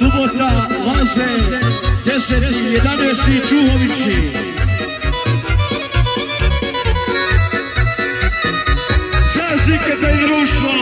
subota, laze, deseti, jedanesti, čuhovići. Zazikete društvo!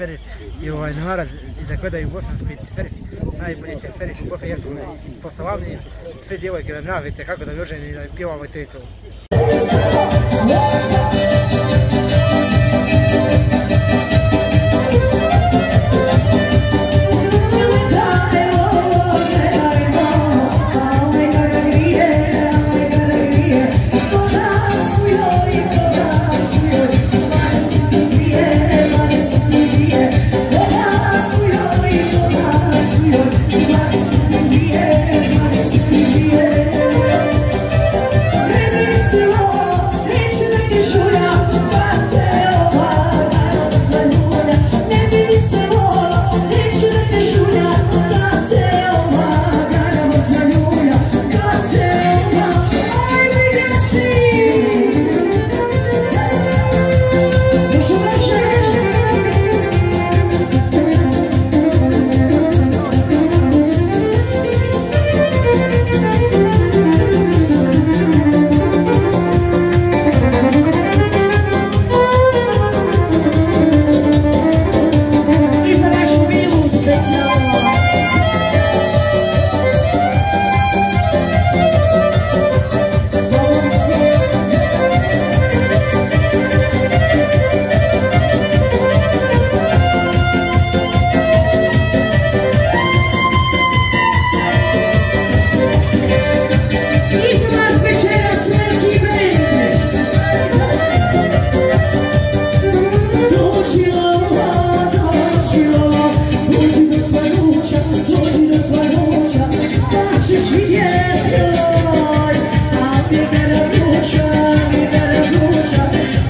Teferiš i ovaj narod i da gledaju bosanski teferiš, najbolji teferiš u Bosni i Hercegovini i poslavni sve djevojke da navite kako da vjoženi i da pjevamo i to i to.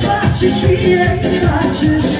Patrzysz mi, patrzysz